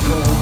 cold.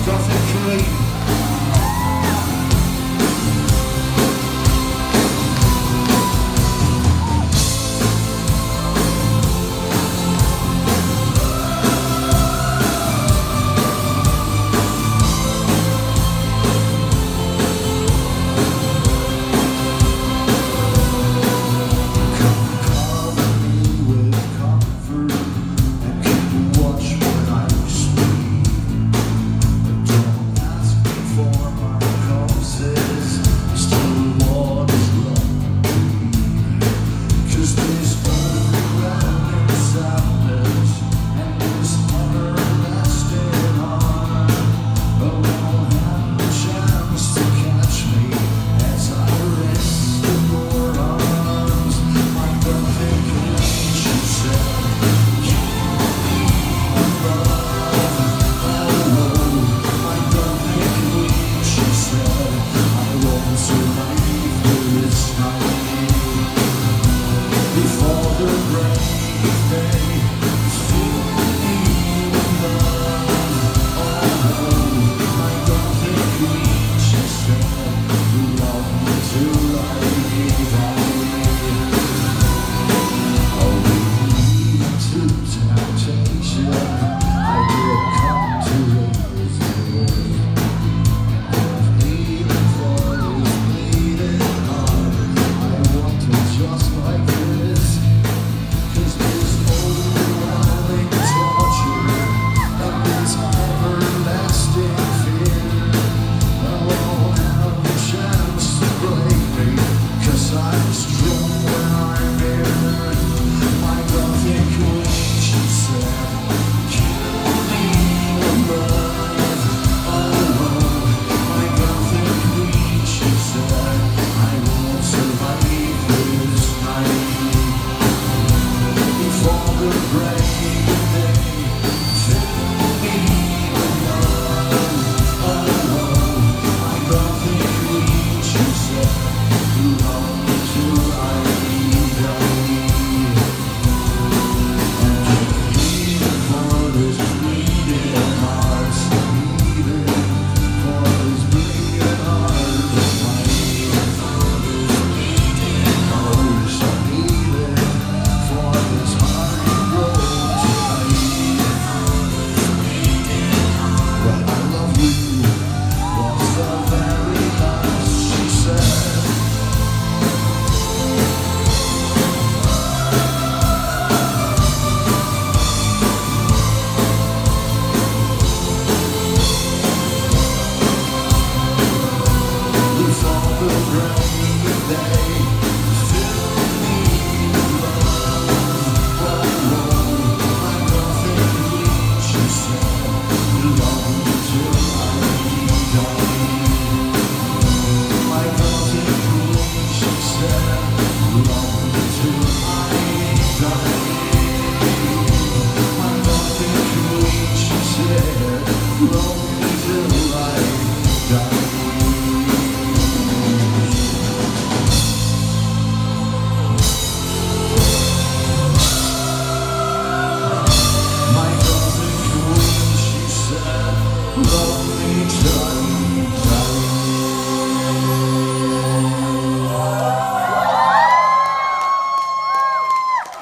you. die.